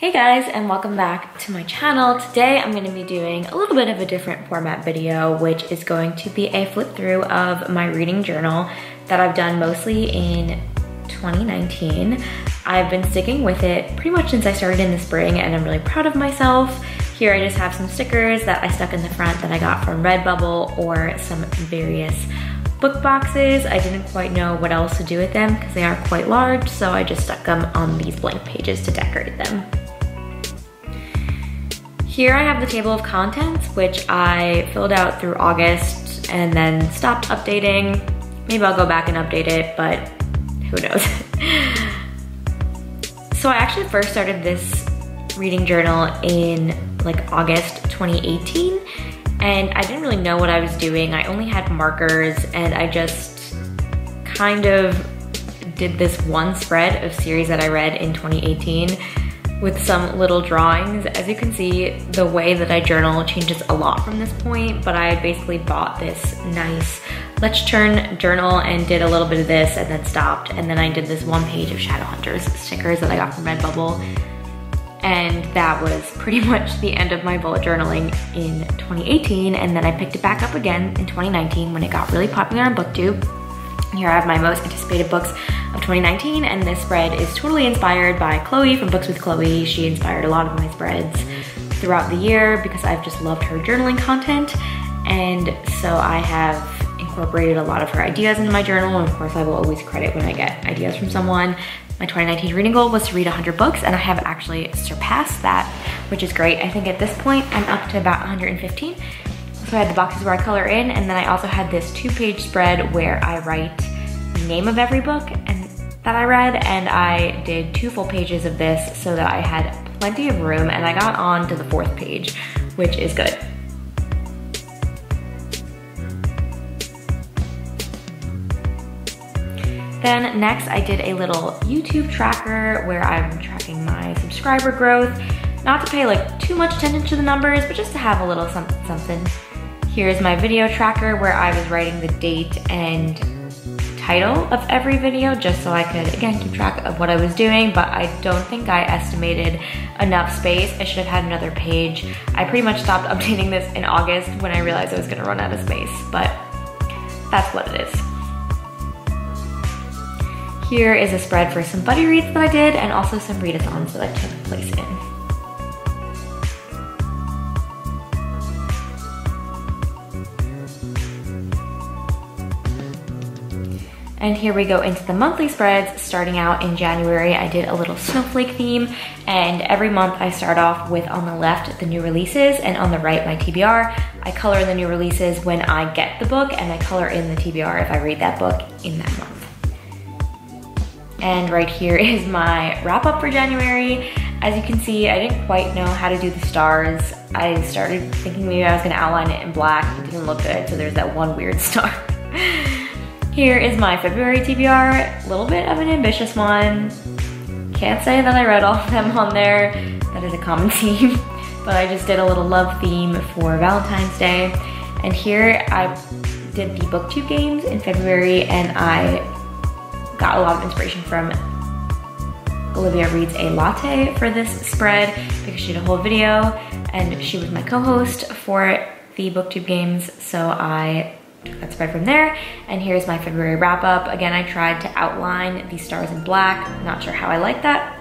Hey guys and welcome back to my channel. Today I'm going to be doing a little bit of a different format video which is going to be a flip through of my reading journal that I've done mostly in 2019. I've been sticking with it pretty much since I started in the spring and I'm really proud of myself. Here I just have some stickers that I stuck in the front that I got from Redbubble or some various book boxes. I didn't quite know what else to do with them because they are quite large so I just stuck them on these blank pages to decorate them. Here I have the table of contents, which I filled out through August and then stopped updating. Maybe I'll go back and update it, but who knows. so I actually first started this reading journal in like August 2018 and I didn't really know what I was doing. I only had markers and I just kind of did this one spread of series that I read in 2018 with some little drawings. As you can see, the way that I journal changes a lot from this point, but I basically bought this nice Leuchtturm journal and did a little bit of this and then stopped. And then I did this one page of Shadowhunters stickers that I got from Redbubble. And that was pretty much the end of my bullet journaling in 2018. And then I picked it back up again in 2019 when it got really popular on BookTube. Here I have my most anticipated books of 2019 and this spread is totally inspired by Chloe from Books with Chloe. She inspired a lot of my spreads throughout the year because I've just loved her journaling content and so I have incorporated a lot of her ideas into my journal and of course I will always credit when I get ideas from someone. My 2019 reading goal was to read 100 books and I have actually surpassed that, which is great. I think at this point I'm up to about 115. So I had the boxes where I color in and then I also had this two page spread where I write the name of every book and that I read and I did two full pages of this so that I had plenty of room and I got on to the fourth page, which is good. Then next I did a little YouTube tracker where I'm tracking my subscriber growth. Not to pay like too much attention to the numbers, but just to have a little something something. Here's my video tracker where I was writing the date and title of every video just so I could, again, keep track of what I was doing, but I don't think I estimated enough space. I should have had another page. I pretty much stopped updating this in August when I realized I was gonna run out of space, but that's what it is. Here is a spread for some buddy reads that I did and also some readathons that I took place in. And here we go into the monthly spreads. Starting out in January, I did a little snowflake theme. And every month I start off with on the left, the new releases and on the right, my TBR. I color in the new releases when I get the book and I color in the TBR if I read that book in that month. And right here is my wrap up for January. As you can see, I didn't quite know how to do the stars. I started thinking maybe I was gonna outline it in black. It didn't look good, so there's that one weird star. Here is my February TBR, a little bit of an ambitious one. Can't say that I read all of them on there. That is a common theme, but I just did a little love theme for Valentine's Day. And here I did the booktube games in February and I got a lot of inspiration from Olivia Reads a Latte for this spread because she did a whole video and she was my co-host for the booktube games. So I that's spread from there. And here's my February wrap up. Again, I tried to outline the stars in black. Not sure how I like that.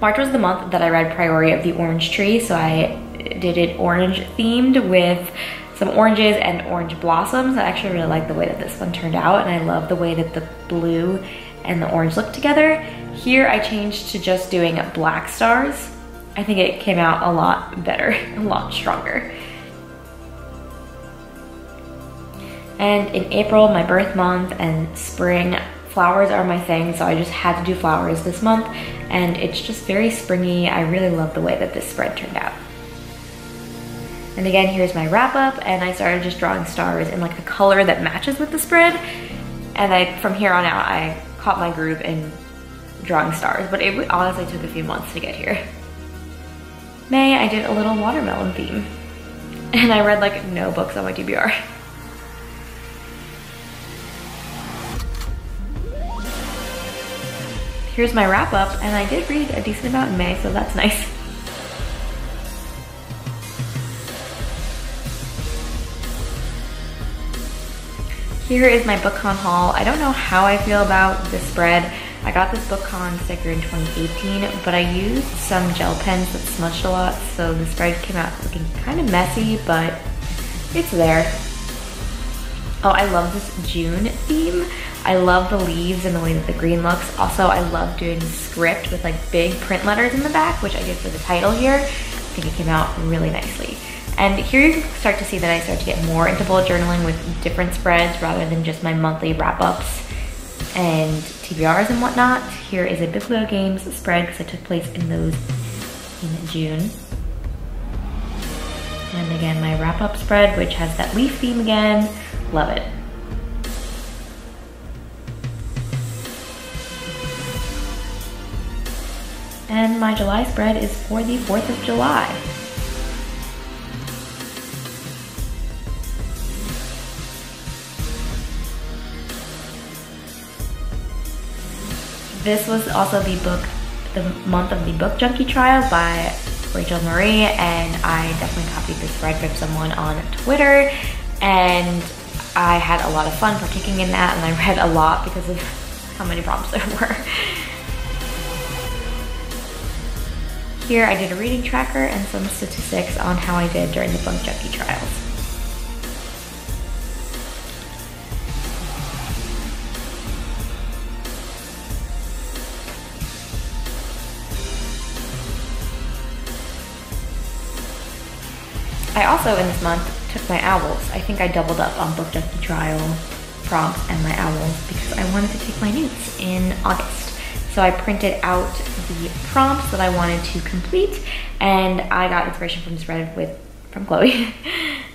March was the month that I read Priory of the Orange Tree, so I did it orange themed with some oranges and orange blossoms. I actually really like the way that this one turned out and I love the way that the blue and the orange look together. Here I changed to just doing black stars. I think it came out a lot better, a lot stronger. And in April, my birth month, and spring, flowers are my thing, so I just had to do flowers this month. And it's just very springy. I really love the way that this spread turned out. And again, here's my wrap up, and I started just drawing stars in like a color that matches with the spread. And I, from here on out, I caught my groove in drawing stars, but it honestly took a few months to get here. May, I did a little watermelon theme. And I read like no books on my TBR. Here's my wrap up and I did read a decent amount in May, so that's nice. Here is my BookCon haul. I don't know how I feel about this spread. I got this BookCon sticker in 2018, but I used some gel pens that smudged a lot, so the spread came out looking kind of messy, but it's there. Oh, I love this June theme. I love the leaves and the way that the green looks. Also, I love doing script with like big print letters in the back, which I did for the title here. I think it came out really nicely. And here you can start to see that I start to get more into bullet journaling with different spreads rather than just my monthly wrap-ups and TBRs and whatnot. Here is a Biblio Games spread because it took place in those in June. And again, my wrap-up spread, which has that leaf theme again. Love it. And my July spread is for the 4th of July. This was also the book, the month of the Book Junkie trial by Rachel Marie, and I definitely copied this spread from someone on Twitter, and I had a lot of fun partaking in that, and I read a lot because of how many prompts there were. Here I did a reading tracker and some statistics on how I did during the Book Junkie trials. I also, in this month, took my owls. I think I doubled up on Book Junkie Trial prompts and my owls because I wanted to take my newts in August. So I printed out the prompts that I wanted to complete and I got inspiration from spread with from Chloe.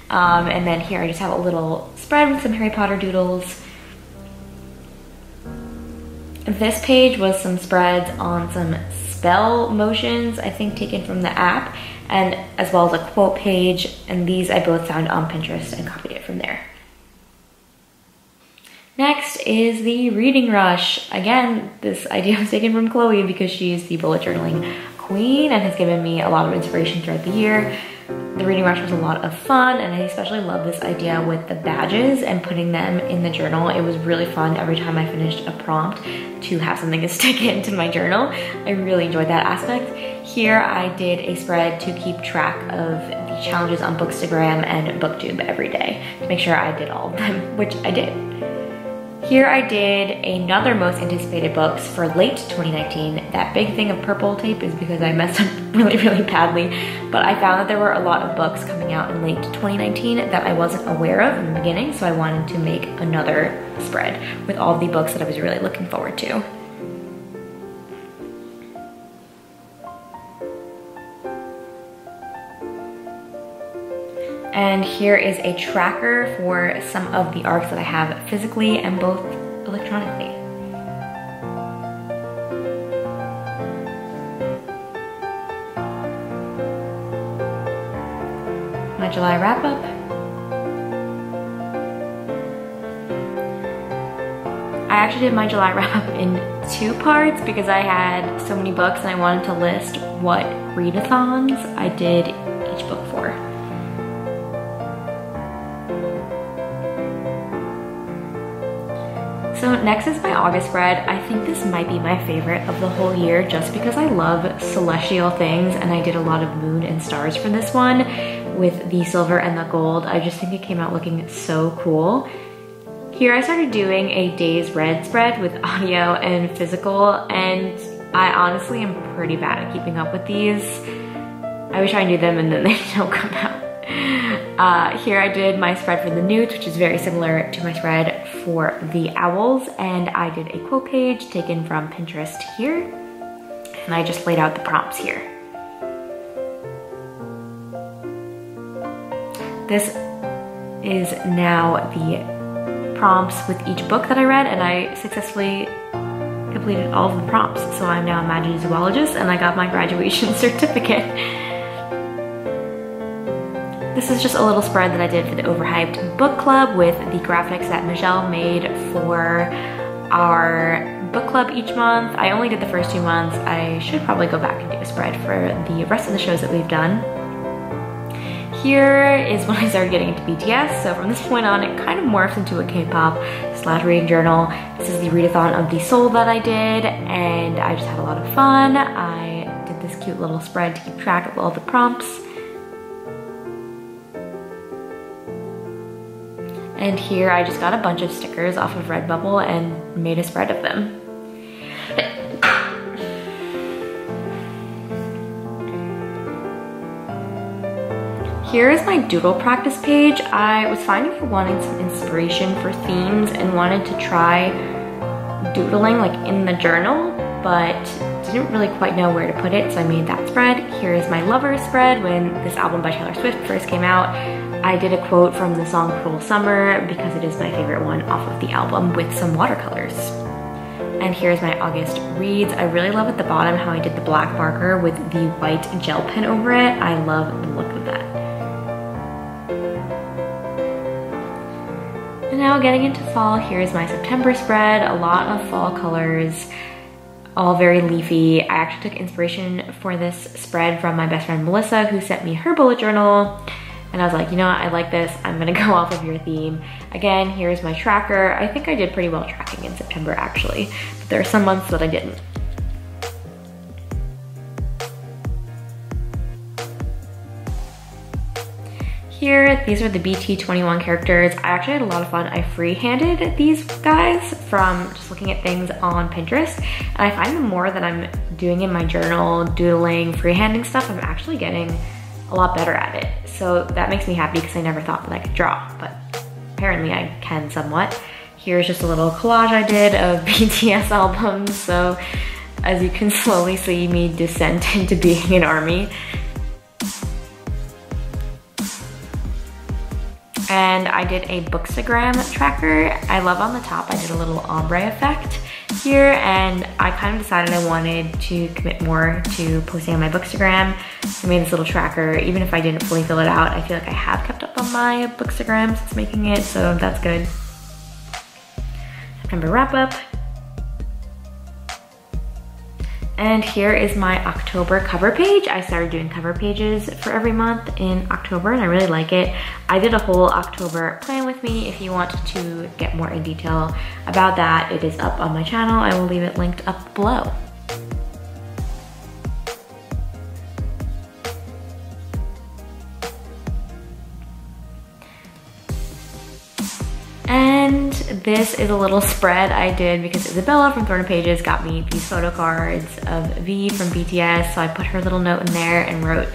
um, and then here I just have a little spread with some Harry Potter doodles. This page was some spreads on some spell motions, I think taken from the app and as well as a quote page. And these I both found on Pinterest and copied it from there. Next is the reading rush. Again, this idea was taken from Chloe because she's the bullet journaling queen and has given me a lot of inspiration throughout the year. The reading rush was a lot of fun and I especially love this idea with the badges and putting them in the journal. It was really fun every time I finished a prompt to have something to stick into my journal. I really enjoyed that aspect. Here I did a spread to keep track of the challenges on Bookstagram and Booktube every day to make sure I did all of them, which I did. Here I did another most anticipated books for late 2019. That big thing of purple tape is because I messed up really, really badly, but I found that there were a lot of books coming out in late 2019 that I wasn't aware of in the beginning, so I wanted to make another spread with all the books that I was really looking forward to. And here is a tracker for some of the arcs that I have physically and both electronically. My July wrap up. I actually did my July wrap up in two parts because I had so many books and I wanted to list what readathons I did each book for. So next is my August spread. I think this might be my favorite of the whole year just because I love celestial things and I did a lot of moon and stars for this one with the silver and the gold. I just think it came out looking so cool. Here I started doing a Days read spread with audio and physical and I honestly am pretty bad at keeping up with these. I try and do them and then they don't come out. Uh, here I did my spread for the newts, which is very similar to my spread for the owls. And I did a quote page taken from Pinterest here. And I just laid out the prompts here. This is now the prompts with each book that I read and I successfully completed all of the prompts. So I'm now a magizoologist and I got my graduation certificate. This is just a little spread that I did for the Overhyped Book Club with the graphics that Michelle made for our book club each month. I only did the first two months. I should probably go back and do a spread for the rest of the shows that we've done. Here is when I started getting into BTS. So from this point on, it kind of morphs into a K-pop slash reading journal. This is the readathon of the Soul that I did, and I just had a lot of fun. I did this cute little spread to keep track of all the prompts. And here I just got a bunch of stickers off of Redbubble and made a spread of them. Here is my doodle practice page. I was finding I wanted some inspiration for themes and wanted to try doodling like in the journal, but didn't really quite know where to put it, so I made that spread. Here is my lover spread when this album by Taylor Swift first came out. I did a quote from the song Cruel Summer because it is my favorite one off of the album with some watercolors. And here's my August reads. I really love at the bottom how I did the black marker with the white gel pen over it. I love the look of that. And now getting into fall, here's my September spread. A lot of fall colors, all very leafy. I actually took inspiration for this spread from my best friend Melissa who sent me her bullet journal. And I was like, you know what, I like this. I'm gonna go off of your theme. Again, here's my tracker. I think I did pretty well tracking in September actually, but there are some months that I didn't. Here, these are the BT21 characters. I actually had a lot of fun. I free-handed these guys from just looking at things on Pinterest. And I find the more that I'm doing in my journal, doodling, freehanding stuff, I'm actually getting a lot better at it. So that makes me happy because I never thought that I could draw, but apparently I can somewhat. Here's just a little collage I did of BTS albums. So as you can slowly see me descend into being an ARMY. And I did a bookstagram tracker. I love on the top, I did a little ombre effect and I kind of decided I wanted to commit more to posting on my bookstagram. I made this little tracker. Even if I didn't fully fill it out, I feel like I have kept up on my bookstagram since making it, so that's good. September wrap up. And here is my October cover page. I started doing cover pages for every month in October and I really like it. I did a whole October plan with me. If you want to get more in detail about that, it is up on my channel. I will leave it linked up below. This is a little spread I did because Isabella from of Pages got me these photo cards of V from BTS. So I put her little note in there and wrote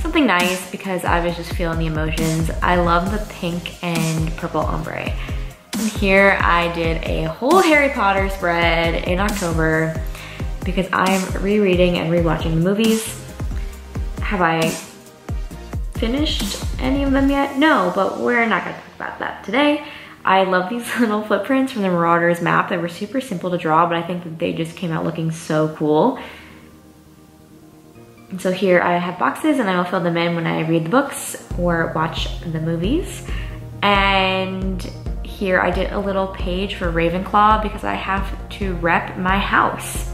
something nice because I was just feeling the emotions. I love the pink and purple ombre. And here I did a whole Harry Potter spread in October because I'm rereading and rewatching the movies. Have I finished any of them yet? No, but we're not gonna talk about that today. I love these little footprints from the Marauders map. They were super simple to draw, but I think that they just came out looking so cool. And so here I have boxes and I will fill them in when I read the books or watch the movies. And here I did a little page for Ravenclaw because I have to rep my house.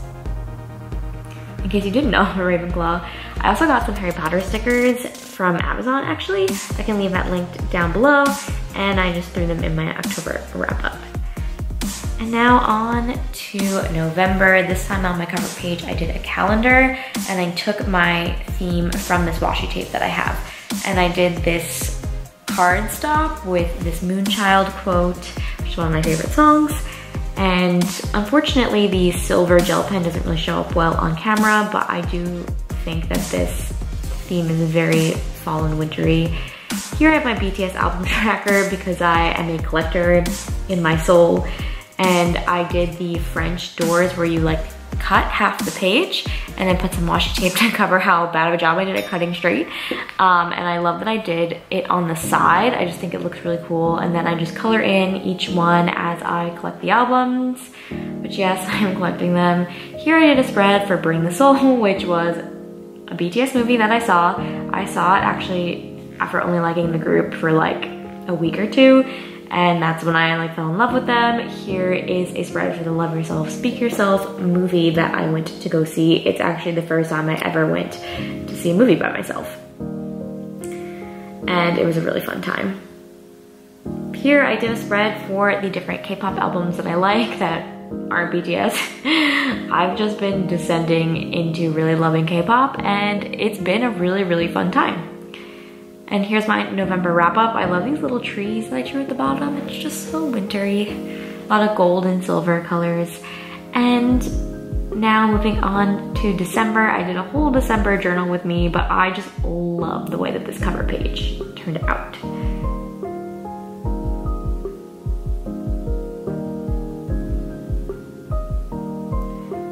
In case you didn't know, I'm a Ravenclaw. I also got some Harry Potter stickers from Amazon actually. I can leave that linked down below and I just threw them in my October wrap up. And now on to November. This time on my cover page, I did a calendar and I took my theme from this washi tape that I have. And I did this card stock with this Moonchild quote, which is one of my favorite songs. And unfortunately, the silver gel pen doesn't really show up well on camera, but I do think that this theme is very fall and wintry. Here I have my BTS album tracker because I am a collector in my soul and I did the French doors where you like cut half the page and then put some washi tape to cover how bad of a job I did at cutting straight. Um, and I love that I did it on the side. I just think it looks really cool. And then I just color in each one as I collect the albums, which yes, I am collecting them. Here I did a spread for Bring the Soul, which was a BTS movie that I saw. I saw it actually after only liking the group for like a week or two and that's when I like fell in love with them. Here is a spread for the Love Yourself, Speak Yourself movie that I went to go see. It's actually the first time I ever went to see a movie by myself. And it was a really fun time. Here I did a spread for the different K-pop albums that I like that aren't BTS. I've just been descending into really loving K-pop and it's been a really, really fun time. And here's my November wrap up. I love these little trees that I drew at the bottom. It's just so wintry. A lot of gold and silver colors. And now moving on to December. I did a whole December journal with me, but I just love the way that this cover page turned out.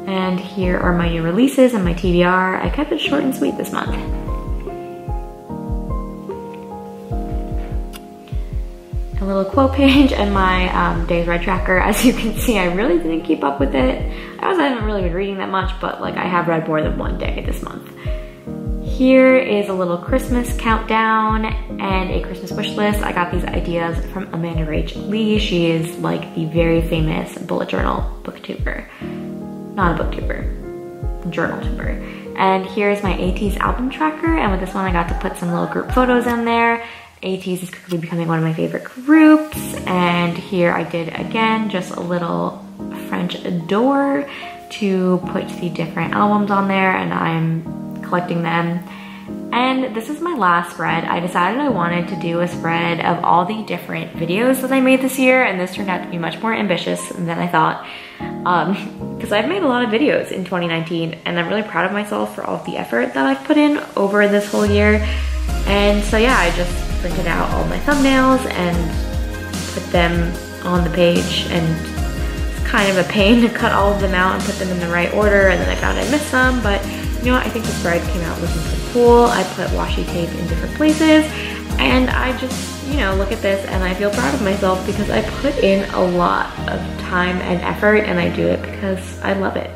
And here are my new releases and my TBR. I kept it short and sweet this month. Little quote page and my um, days read tracker. As you can see, I really didn't keep up with it. I also haven't really been reading that much, but like I have read more than one day this month. Here is a little Christmas countdown and a Christmas wish list. I got these ideas from Amanda Rach Lee. She is like the very famous bullet journal booktuber not a booktuber, journal tuber. And here's my ATEEZ album tracker. And with this one, I got to put some little group photos in there. ATEEZ is quickly becoming one of my favorite groups. And here I did, again, just a little French door to put the different albums on there and I'm collecting them. And this is my last spread. I decided I wanted to do a spread of all the different videos that I made this year and this turned out to be much more ambitious than I thought. Because um, I've made a lot of videos in 2019 and I'm really proud of myself for all of the effort that I've put in over this whole year. And so yeah, I just printed out all my thumbnails and put them on the page and it's kind of a pain to cut all of them out and put them in the right order and then I found I missed some, but you know what, I think the spread came out looking pretty cool. I put washi tape in different places and I just, you know, look at this and I feel proud of myself because I put in a lot of time and effort and I do it because I love it.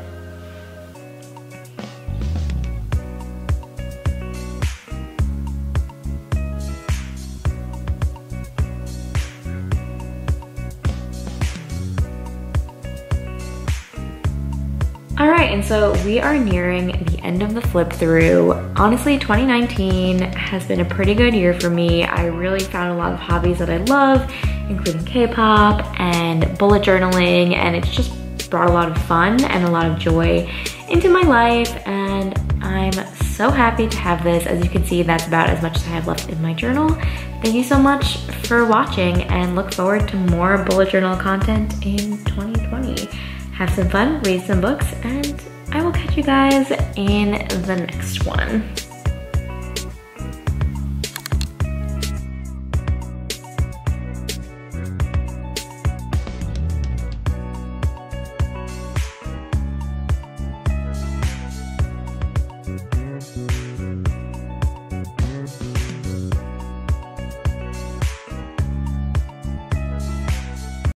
And so we are nearing the end of the flip through. Honestly, 2019 has been a pretty good year for me. I really found a lot of hobbies that I love, including K-pop and bullet journaling, and it's just brought a lot of fun and a lot of joy into my life, and I'm so happy to have this. As you can see, that's about as much as I have left in my journal. Thank you so much for watching and look forward to more bullet journal content in 2020 have some fun, read some books, and I will catch you guys in the next one.